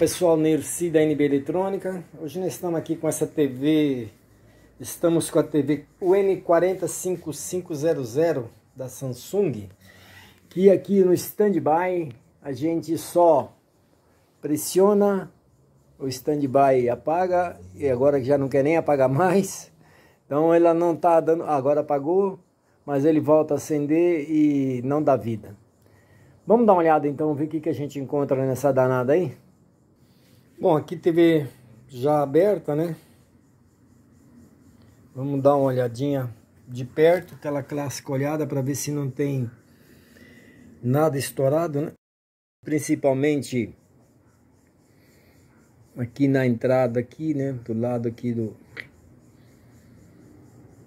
Pessoal, Nerci da NB Eletrônica. Hoje nós estamos aqui com essa TV, estamos com a TV UN45500 da Samsung, que aqui no standby a gente só pressiona, o standby apaga e agora já não quer nem apagar mais. Então ela não está dando, agora apagou, mas ele volta a acender e não dá vida. Vamos dar uma olhada então, ver o que, que a gente encontra nessa danada aí? Bom, aqui TV já aberta, né? Vamos dar uma olhadinha de perto, aquela clássica olhada para ver se não tem nada estourado, né? Principalmente aqui na entrada aqui, né? Do lado aqui do...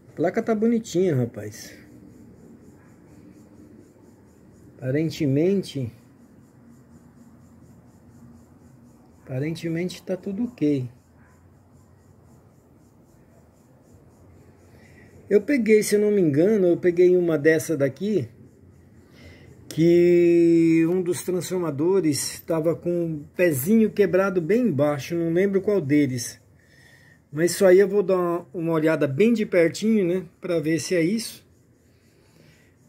A placa tá bonitinha, rapaz. Aparentemente... Aparentemente está tudo ok. Eu peguei, se eu não me engano, eu peguei uma dessa daqui que um dos transformadores estava com o um pezinho quebrado bem embaixo, não lembro qual deles. Mas isso aí eu vou dar uma olhada bem de pertinho, né, para ver se é isso.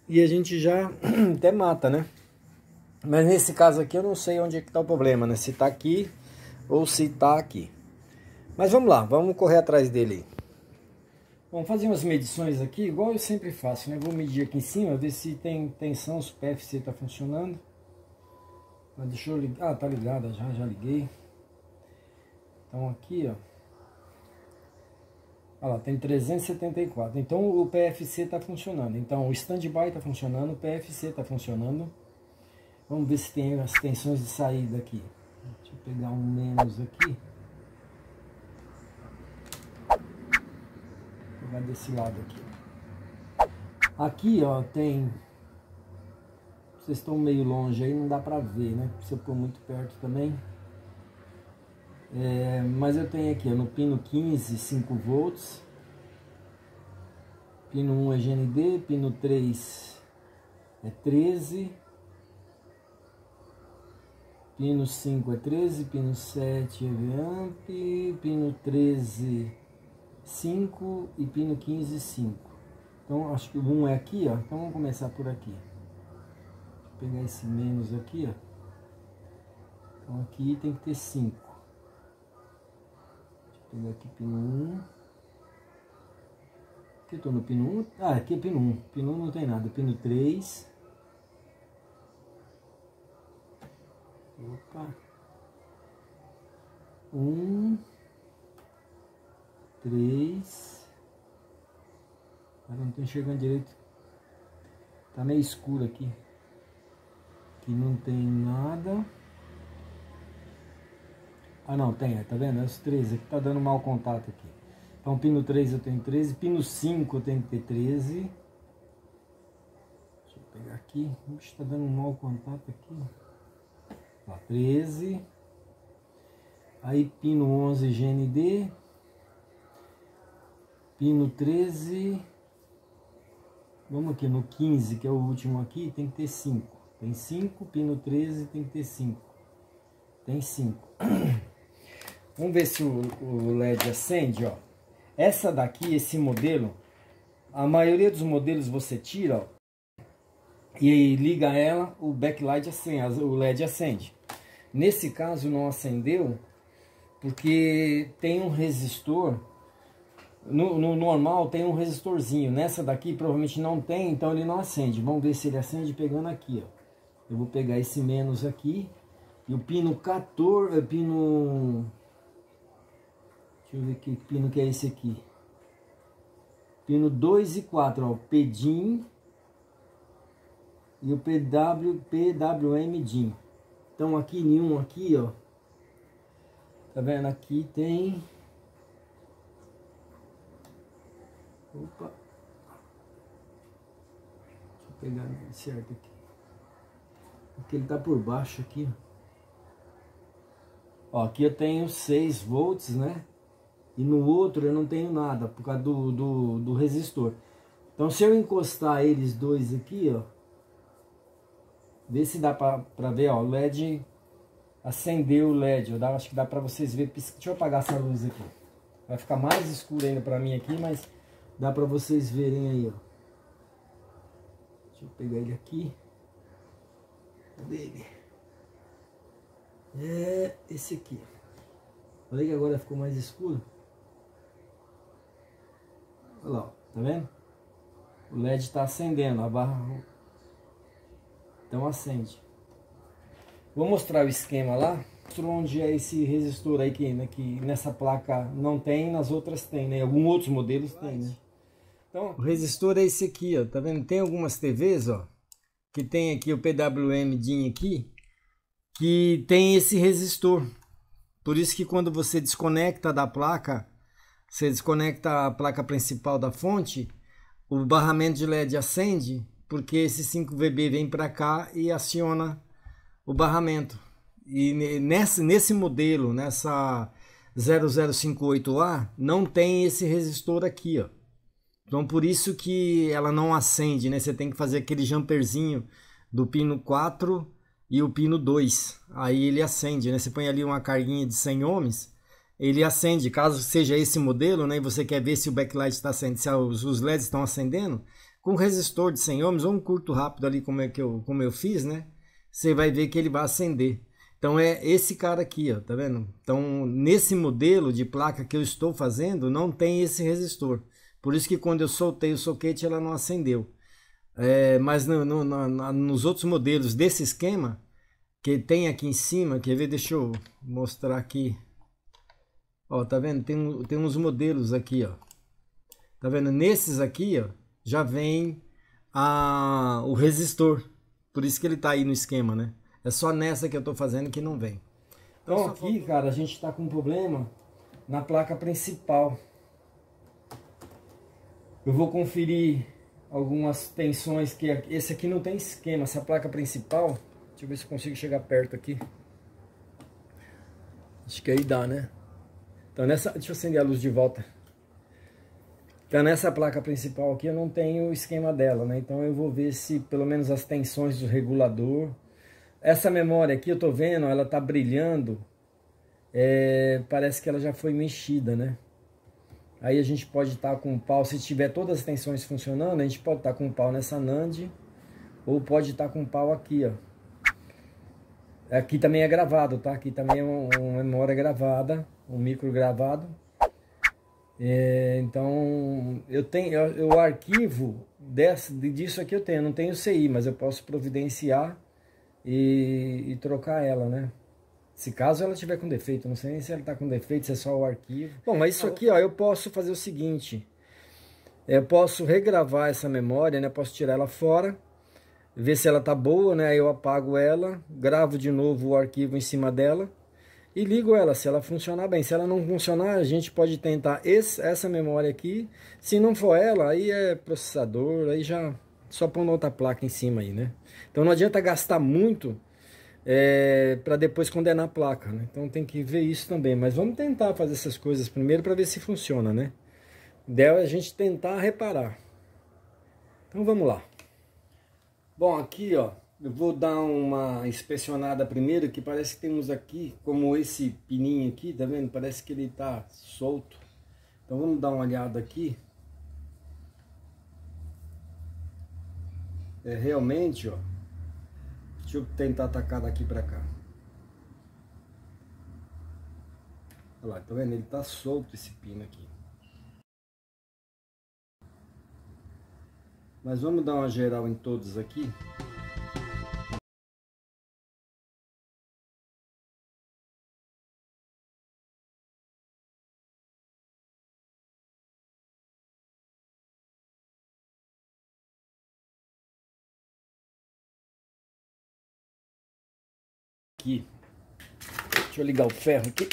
E a gente já até mata, né? Mas nesse caso aqui eu não sei onde é que tá o problema, né? Se tá aqui, ou se está aqui. Mas vamos lá, vamos correr atrás dele. Vamos fazer umas medições aqui, igual eu sempre faço, né? Vou medir aqui em cima, ver se tem tensão, se o PFC está funcionando. Mas deixa eu ligar. Ah, tá ligada já, já liguei. Então aqui, ó. Olha lá, tem 374. Então o PFC está funcionando. Então o standby está funcionando, o PFC está funcionando. Vamos ver se tem as tensões de saída aqui. Deixa eu pegar um menos aqui. Vou pegar desse lado aqui. Aqui, ó, tem... Vocês estão meio longe aí, não dá pra ver, né? Se eu pôr muito perto também. É, mas eu tenho aqui, ó, no pino 15, 5 volts. Pino 1 é GND, pino 3 é 13 Pino 5 é 13, pino 7 é VAMP, pino 13 5 e pino 15 5. Então acho que o 1 é aqui, ó. Então vamos começar por aqui. Vou pegar esse menos aqui, ó. Então aqui tem que ter 5. Deixa eu pegar aqui pino 1. Aqui eu tô no pino 1. Ah, aqui é pino 1. Pino 1 não tem nada. Pino 3. Opa. Um. Três. Agora não tô enxergando direito. Tá meio escuro aqui. Aqui não tem nada. Ah não, tem, tá vendo? É os 13 aqui, tá dando mau contato aqui. Então pino 3 eu tenho 13, pino 5 eu tenho que ter 13. Deixa eu pegar aqui. Ixi, tá dando mau contato aqui. Ó, 13. Aí pino 11 GND. Pino 13. Vamos aqui no 15, que é o último aqui, tem que ter 5. Tem 5, pino 13 tem que ter 5. Tem 5. Vamos ver se o, o LED acende, ó. Essa daqui, esse modelo, a maioria dos modelos você tira, ó, e liga ela, o backlight acende, o LED acende. Nesse caso não acendeu porque tem um resistor, no, no, normal tem um resistorzinho, nessa daqui provavelmente não tem, então ele não acende. Vamos ver se ele acende pegando aqui, ó. Eu vou pegar esse menos aqui, e o pino 14, eh, pino... Deixa eu ver que pino que é esse aqui. Pino 2 e 4, ó, pedim e o PW, PWM DIN. Então aqui em um aqui, ó. Tá vendo? Aqui tem. Opa. Deixa eu pegar certo aqui. Aqui ele tá por baixo aqui, ó. Ó, aqui eu tenho 6 volts, né? E no outro eu não tenho nada, por causa do, do, do resistor. Então se eu encostar eles dois aqui, ó. Vê se dá pra ver, ó. O LED acender o LED. Eu acho que dá pra vocês verem. Deixa eu apagar essa luz aqui. Vai ficar mais escuro ainda pra mim aqui, mas dá pra vocês verem aí, ó. Deixa eu pegar ele aqui. Cadê ele? É esse aqui. Olha que agora ficou mais escuro. Olha lá, tá vendo? O LED está acendendo, a barra então acende. Vou mostrar o esquema lá, onde é esse resistor aí que, né, que nessa placa não tem, nas outras tem, né? Alguns outros modelos tem, né? Então, o resistor é esse aqui, ó, tá vendo? Tem algumas TVs, ó, que tem aqui o PWM DIN aqui, que tem esse resistor. Por isso que quando você desconecta da placa, você desconecta a placa principal da fonte, o barramento de LED acende, porque esse 5VB vem para cá e aciona o barramento. E nesse, nesse modelo, nessa 0058A, não tem esse resistor aqui, ó. Então por isso que ela não acende, né? Você tem que fazer aquele jumperzinho do pino 4 e o pino 2. Aí ele acende, né? Você põe ali uma carguinha de 100 ohms, ele acende. Caso seja esse modelo, né? E você quer ver se o backlight está acendendo, se os LEDs estão acendendo, com resistor de 100 ohms ou um curto rápido ali como é que eu, como eu fiz, né? Você vai ver que ele vai acender. Então é esse cara aqui, ó, tá vendo? Então nesse modelo de placa que eu estou fazendo não tem esse resistor. Por isso que quando eu soltei o soquete ela não acendeu. É, mas no, no, no, nos outros modelos desse esquema, que tem aqui em cima, quer ver? Deixa eu mostrar aqui. Ó, tá vendo? Tem, tem uns modelos aqui, ó. Tá vendo? Nesses aqui, ó, já vem a, o resistor. Por isso que ele tá aí no esquema, né? É só nessa que eu tô fazendo que não vem. Então aqui, cara, a gente tá com um problema na placa principal. Eu vou conferir algumas tensões que esse aqui não tem esquema, essa placa principal. Deixa eu ver se eu consigo chegar perto aqui. Acho que aí dá, né? Então nessa, deixa eu acender a luz de volta. Então nessa placa principal aqui eu não tenho o esquema dela, né? Então eu vou ver se pelo menos as tensões do regulador. Essa memória aqui eu tô vendo, ela tá brilhando. É, parece que ela já foi mexida, né? Aí a gente pode estar tá com o pau, se tiver todas as tensões funcionando, a gente pode estar tá com o pau nessa NAND ou pode estar tá com o pau aqui, ó. Aqui também é gravado, tá? Aqui também é uma memória gravada, um micro gravado. É, então, eu tenho eu, o arquivo desse, disso aqui eu tenho, eu não tenho CI, mas eu posso providenciar e, e trocar ela, né? Se caso ela tiver com defeito, não sei nem se ela está com defeito, se é só o arquivo. Bom, mas isso aqui, ó, eu posso fazer o seguinte. Eu posso regravar essa memória, né? Posso tirar ela fora, ver se ela tá boa, né? Aí eu apago ela, gravo de novo o arquivo em cima dela e ligo ela, se ela funcionar bem. Se ela não funcionar, a gente pode tentar esse, essa memória aqui. Se não for ela, aí é processador, aí já só põe outra placa em cima aí, né? Então não adianta gastar muito é, para depois condenar a placa. Né? Então tem que ver isso também. Mas vamos tentar fazer essas coisas primeiro para ver se funciona, né? Deve a gente tentar reparar. Então vamos lá. Bom, aqui ó, eu vou dar uma inspecionada primeiro, que parece que temos aqui, como esse pininho aqui, tá vendo? Parece que ele tá solto. Então vamos dar uma olhada aqui. É realmente, ó, Deixa eu tentar atacar daqui pra cá. Olha lá, tá vendo? Ele tá solto esse pino aqui. Mas vamos dar uma geral em todos aqui. Aqui. Deixa eu ligar o ferro aqui.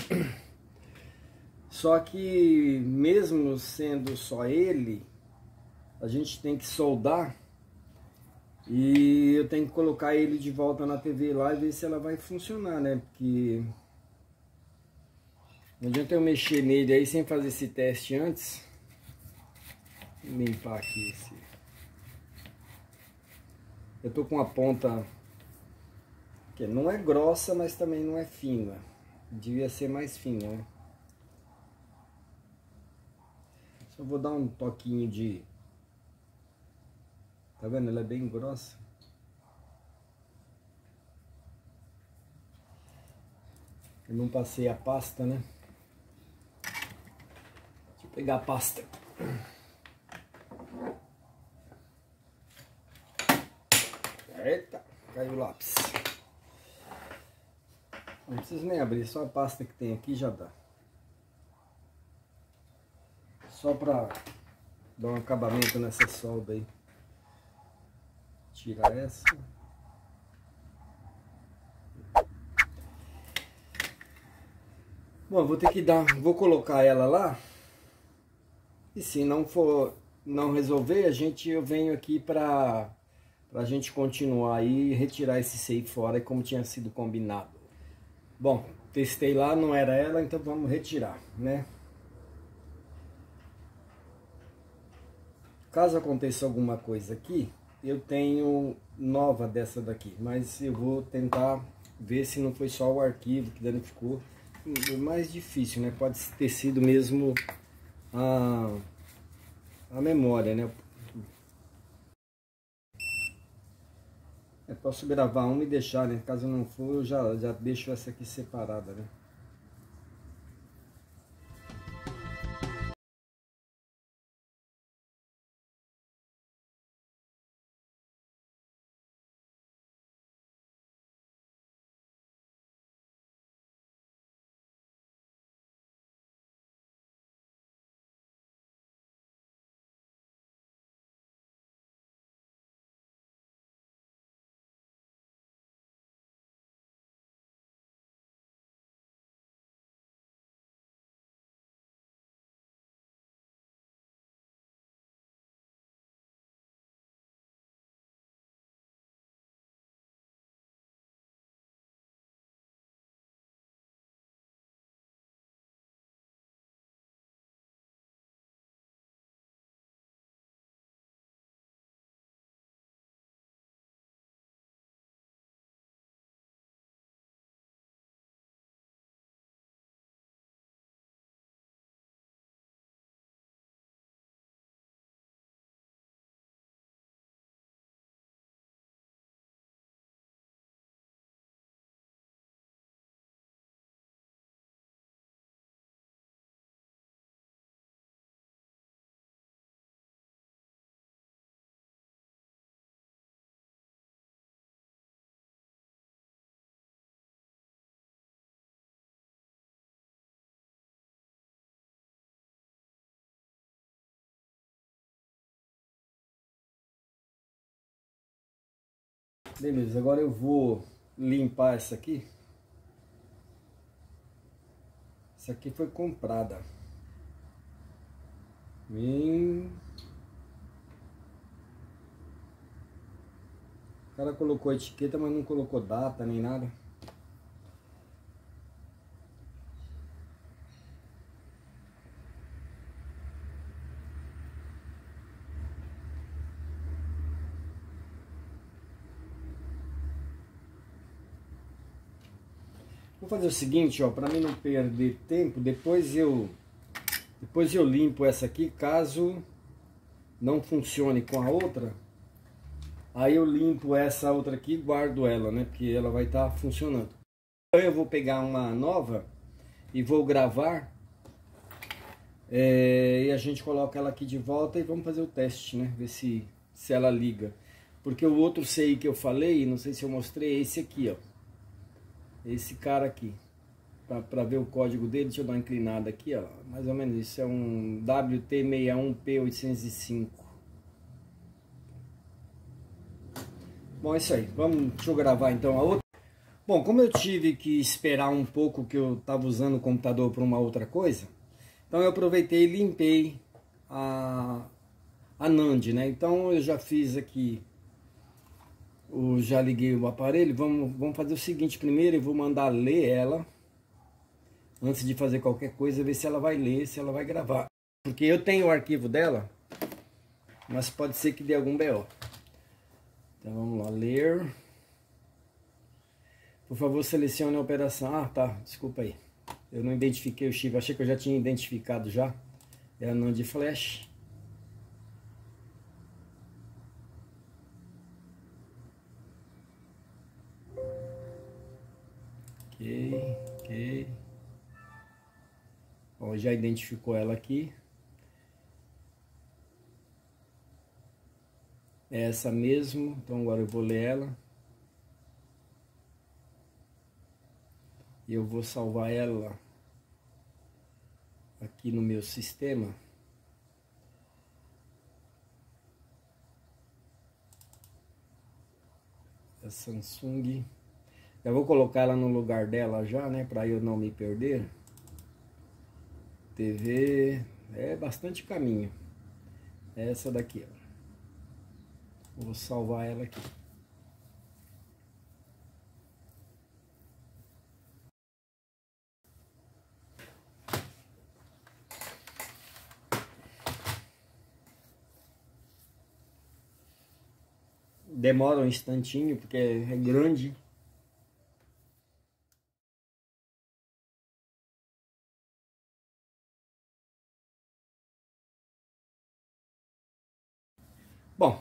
Só que mesmo sendo só ele, a gente tem que soldar e eu tenho que colocar ele de volta na TV lá e ver se ela vai funcionar, né? Porque não adianta eu mexer nele aí sem fazer esse teste antes. Vou limpar aqui esse. Eu tô com a ponta Que não é grossa, mas também não é fina. Devia ser mais fina, né? Só vou dar um toquinho de... Tá vendo? Ela é bem grossa. Eu não passei a pasta, né? Deixa eu pegar a pasta. Eita, caiu o lápis. Não preciso nem abrir, só a pasta que tem aqui já dá. Só pra dar um acabamento nessa solda aí. Tirar essa. Bom, vou ter que dar, vou colocar ela lá. E se não for, não resolver, a gente eu venho aqui para a gente continuar aí e retirar esse safe fora como tinha sido combinado. Bom, testei lá, não era ela, então vamos retirar, né? Caso aconteça alguma coisa aqui, eu tenho nova dessa daqui, mas eu vou tentar ver se não foi só o arquivo que danificou mais difícil, né? Pode ter sido mesmo a, a memória, né? É, posso gravar uma e deixar, né? Caso não for, eu já, já deixo essa aqui separada, né? Beleza, agora eu vou limpar essa aqui. Essa aqui foi comprada. O cara colocou etiqueta, mas não colocou data nem nada. Vou fazer o seguinte, ó, para mim não perder tempo, depois eu depois eu limpo essa aqui, caso não funcione com a outra, aí eu limpo essa outra aqui e guardo ela, né? Porque ela vai estar tá funcionando. Eu vou pegar uma nova e vou gravar é, e a gente coloca ela aqui de volta e vamos fazer o teste, né? Ver se, se ela liga. Porque o outro CI que eu falei, não sei se eu mostrei, é esse aqui, ó esse cara aqui. Para ver o código dele, deixa eu dar uma inclinada aqui, ó. Mais ou menos isso, é um WT61P805. Bom, é isso aí. Vamos, deixa eu gravar então a outra. Bom, como eu tive que esperar um pouco que eu estava usando o computador para uma outra coisa, então eu aproveitei e limpei a, a NAND, né? Então eu já fiz aqui eu já liguei o aparelho, vamos, vamos fazer o seguinte, primeiro eu vou mandar ler ela, antes de fazer qualquer coisa, ver se ela vai ler, se ela vai gravar. Porque eu tenho o arquivo dela, mas pode ser que dê algum BO. Então vamos lá, ler. Por favor, selecione a operação. Ah, tá. Desculpa aí. Eu não identifiquei o chip. Achei que eu já tinha identificado já. É a NAND flash. Ok, ok. Ó, já identificou ela aqui. É essa mesmo, então agora eu vou ler ela. E eu vou salvar ela aqui no meu sistema. A Samsung. Eu vou colocar ela no lugar dela já, né, para eu não me perder. TV é bastante caminho. É essa daqui, ó. Vou salvar ela aqui. Demora um instantinho porque é grande. Bom,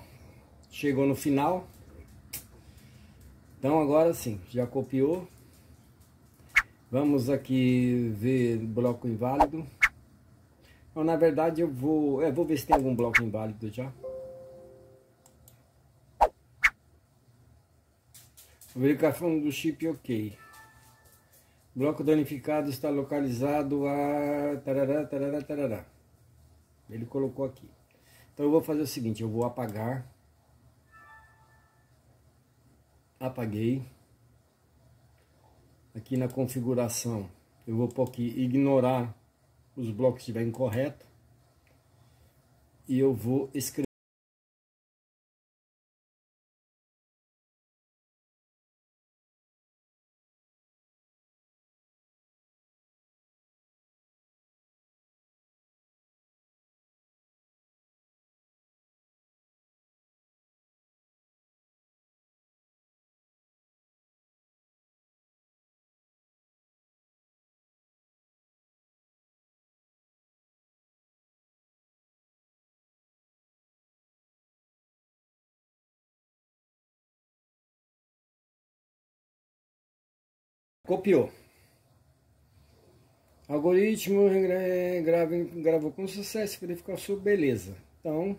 chegou no final. Então agora sim, já copiou. Vamos aqui ver bloco inválido. Então, na verdade eu vou, é, vou ver se tem algum bloco inválido já. Verificação do chip ok. Bloco danificado está localizado a tarará, tarará, tarará. Ele colocou aqui. Então eu vou fazer o seguinte, eu vou apagar. Apaguei. Aqui na configuração, eu vou pôr aqui ignorar os blocos que estiverem incorreto. E eu vou escrever Copiou. Algoritmo grava, gravou com sucesso, verificação, beleza. Então,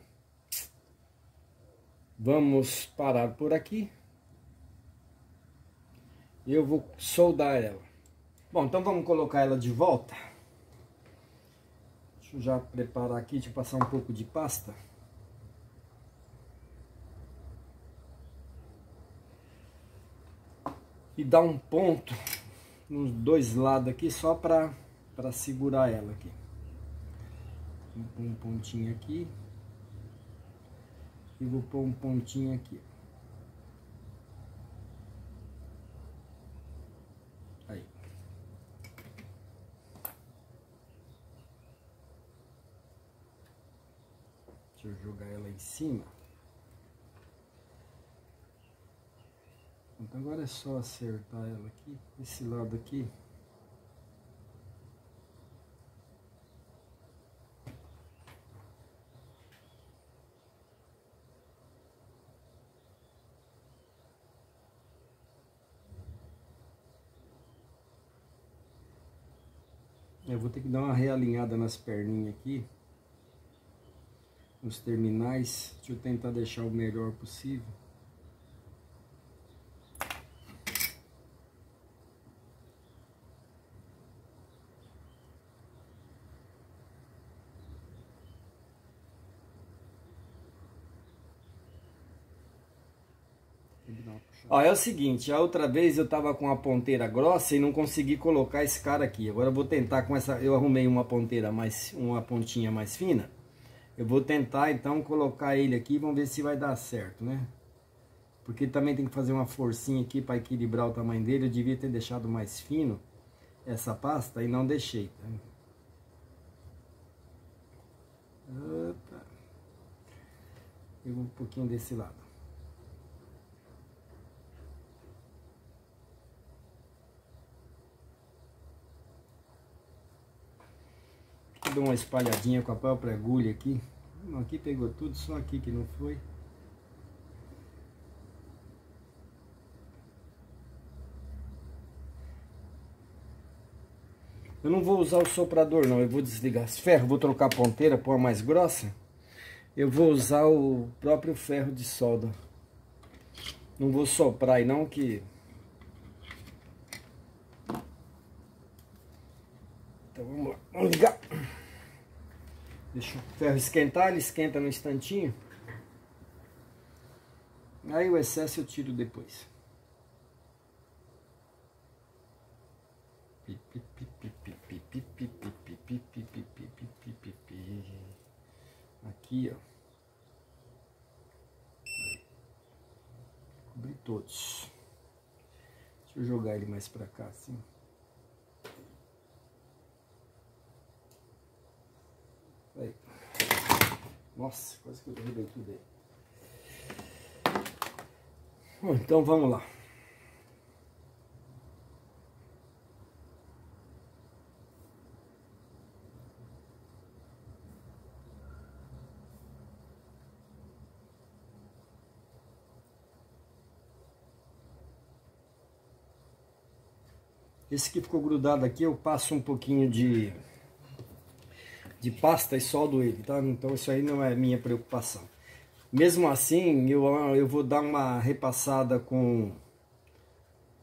vamos parar por aqui. E eu vou soldar ela. Bom, então vamos colocar ela de volta. Deixa eu já preparar aqui, deixa eu passar um pouco de pasta. E dar um ponto nos dois lados aqui só para para segurar ela aqui. Vou pôr um pontinho aqui. E vou pôr um pontinho aqui. Aí. Deixa eu jogar ela em cima. Então agora é só acertar ela aqui, esse lado aqui. Eu vou ter que dar uma realinhada nas perninhas aqui. Nos terminais. Deixa eu tentar deixar o melhor possível. Ó, é o seguinte, a outra vez eu tava com a ponteira grossa e não consegui colocar esse cara aqui. Agora eu vou tentar com essa, eu arrumei uma ponteira mais, uma pontinha mais fina. Eu vou tentar então colocar ele aqui, vamos ver se vai dar certo, né? Porque também tem que fazer uma forcinha aqui para equilibrar o tamanho dele. Eu devia ter deixado mais fino essa pasta e não deixei, tá? Opa. Eu vou um pouquinho desse lado. Dou uma espalhadinha com a própria agulha aqui. Aqui pegou tudo, só aqui que não foi. Eu não vou usar o soprador não, eu vou desligar esse ferro, vou trocar a ponteira, pôr mais grossa. Eu vou usar o próprio ferro de solda. Não vou soprar aí não que... Então vamos lá, vamos ligar. Deixa o ferro esquentar, ele esquenta no instantinho. Aí o excesso eu tiro depois. Aqui, ó. Cobri todos. Deixa eu jogar ele mais pra cá, assim. Nossa, quase que eu derrubei tudo aí. Bom, então vamos lá. Esse que ficou grudado aqui, eu passo um pouquinho de, de pasta e soldo ele, tá? Então isso aí não é minha preocupação. Mesmo assim, eu, eu vou dar uma repassada com,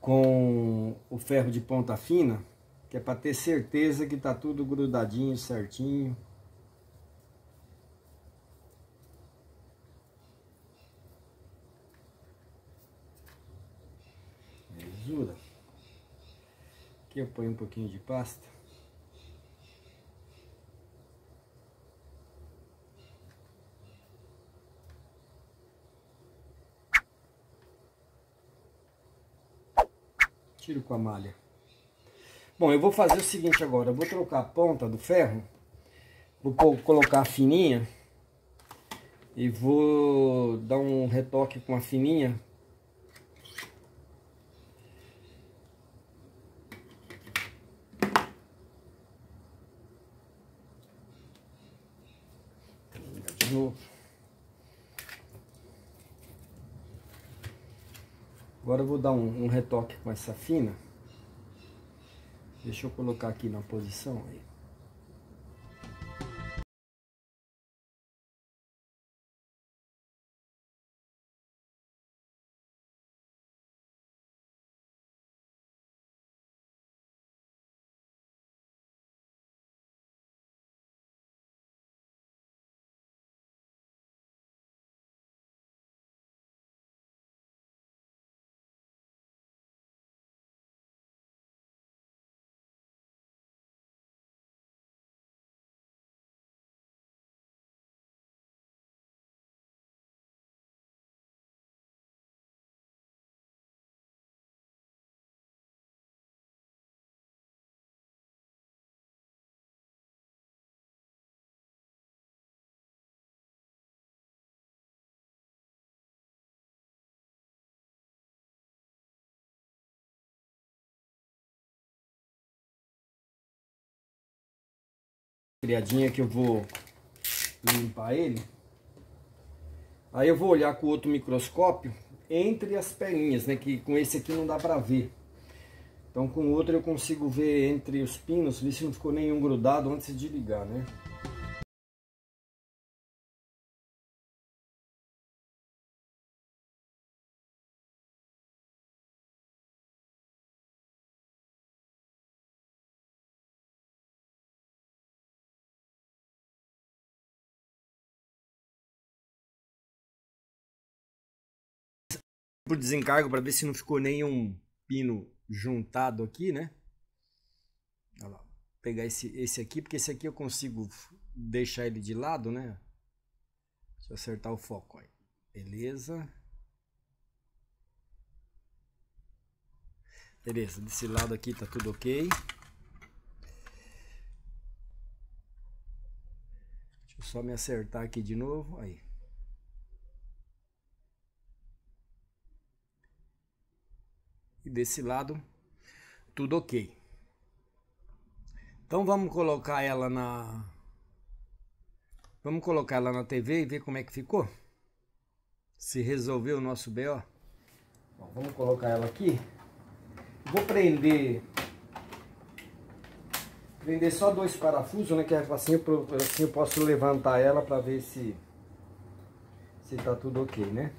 com o ferro de ponta fina, que é para ter certeza que tá tudo grudadinho, certinho. Belezura. Aqui eu ponho um pouquinho de pasta. Tiro com a malha. Bom, eu vou fazer o seguinte agora. Eu vou trocar a ponta do ferro. Vou colocar a fininha. E vou dar um retoque com a fininha novo. Agora eu vou dar um, um, retoque com essa fina. Deixa eu colocar aqui na posição aí. Criadinha que eu vou limpar ele. Aí eu vou olhar com outro microscópio entre as perninhas, né? Que com esse aqui não dá pra ver. Então com o outro eu consigo ver entre os pinos, ver se não ficou nenhum grudado antes de ligar, né? Por desencargo para ver se não ficou nenhum pino juntado aqui, né? Olha lá. Vou pegar esse, esse aqui, porque esse aqui eu consigo deixar ele de lado, né? Deixa eu acertar o foco aí. Beleza. Beleza, desse lado aqui tá tudo ok. Deixa eu só me acertar aqui de novo. Aí. E desse lado tudo ok. Então vamos colocar ela na, Vamos colocar ela na TV e ver como é que ficou? Se resolveu o nosso BO? Bom, vamos colocar ela aqui. Vou prender prender só dois parafusos, né? Que é assim assim eu posso levantar ela para ver se se tá tudo ok, né?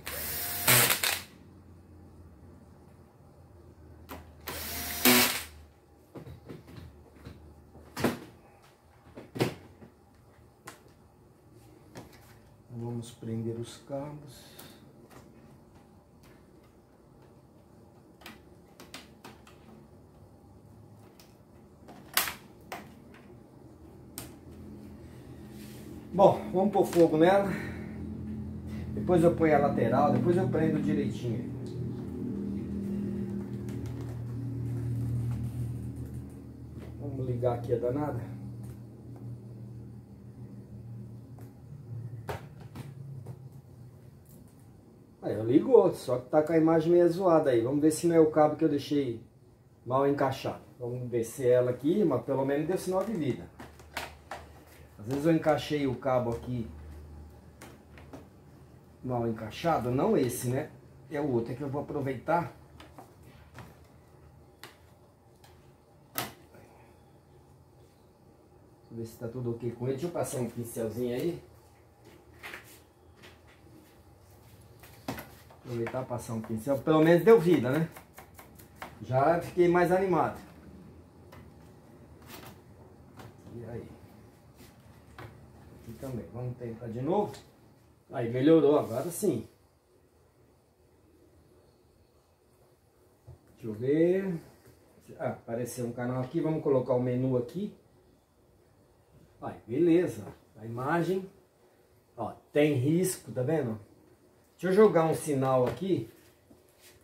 Vamos prender os cabos. Bom, vamos pôr fogo nela. Depois eu ponho a lateral, depois eu prendo direitinho. Vamos ligar aqui a danada. Aí, eu ligou, só que tá com a imagem meio zoada aí. Vamos ver se não é o cabo que eu deixei mal encaixado. Vamos descer ela aqui, mas pelo menos deu sinal de vida. Às vezes eu encaixei o cabo aqui mal encaixado, não esse, né? É o outro, é que eu vou aproveitar. Deixa eu ver se tá tudo ok com ele. Deixa eu passar um pincelzinho aí. Aproveitar passar um pincel. Pelo menos deu vida, né? Já fiquei mais animado. E aí? Também. Vamos tentar de novo. Aí melhorou, agora sim. Deixa eu ver. Ah, apareceu um canal aqui, vamos colocar o menu aqui. Aí, beleza. A imagem. Ó, tem risco, tá vendo? Deixa eu jogar um sinal aqui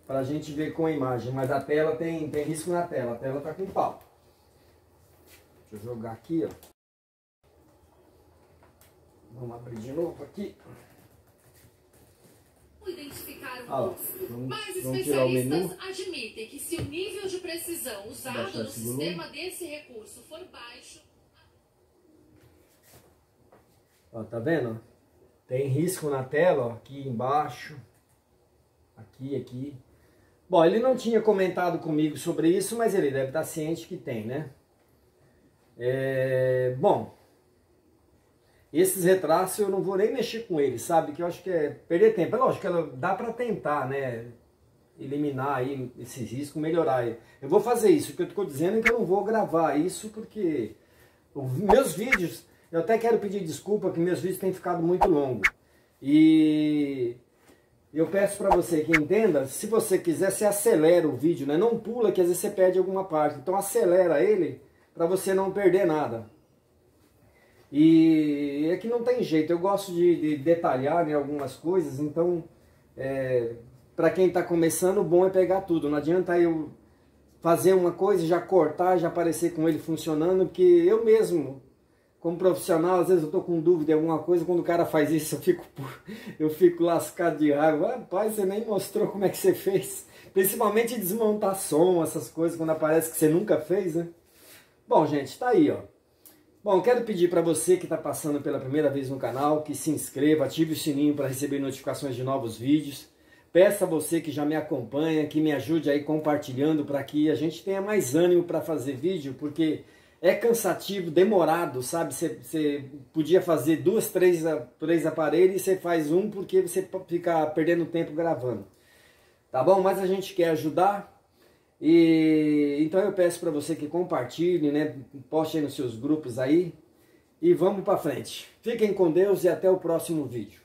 para a gente ver com a imagem, mas a tela tem, tem risco na tela, a tela tá com pau. Deixa eu jogar aqui, ó. Vamos abrir de novo aqui ah, vamos, Mas especialistas admitem que se o nível de precisão usado no sistema desse recurso for baixo... Ó, tá vendo? Tem risco na tela, ó, aqui embaixo, aqui, aqui. Bom, ele não tinha comentado comigo sobre isso, mas ele deve estar ciente que tem, né? É, bom, esses retratos eu não vou nem mexer com eles, sabe? Que eu acho que é perder tempo. É lógico que dá para tentar, né? Eliminar aí esses riscos, melhorar. Eu vou fazer isso. O que eu estou dizendo é que eu não vou gravar isso porque os meus vídeos, eu até quero pedir desculpa que meus vídeos têm ficado muito longos. E eu peço para você que entenda, se você quiser, você acelera o vídeo, né? Não pula que às vezes você perde alguma parte. Então acelera ele para você não perder nada. E é que não tem jeito, eu gosto de, de detalhar né, algumas coisas, então é, para quem está começando, o bom é pegar tudo. Não adianta eu fazer uma coisa, já cortar, já aparecer com ele funcionando, porque eu mesmo, como profissional, às vezes eu estou com dúvida em alguma coisa, quando o cara faz isso eu fico, eu fico lascado de raiva. Rapaz, você nem mostrou como é que você fez. Principalmente desmontar som, essas coisas, quando aparece que você nunca fez, né? Bom, gente, tá aí, ó. Bom, quero pedir para você que está passando pela primeira vez no canal que se inscreva, ative o sininho para receber notificações de novos vídeos. Peça a você que já me acompanha, que me ajude aí compartilhando para que a gente tenha mais ânimo para fazer vídeo, porque é cansativo, demorado, sabe? Você, você podia fazer duas, três, três aparelhos e você faz um porque você fica perdendo tempo gravando. Tá bom? Mas a gente quer ajudar, e então eu peço para você que compartilhe, né? Poste aí nos seus grupos aí e vamos para frente. Fiquem com Deus e até o próximo vídeo.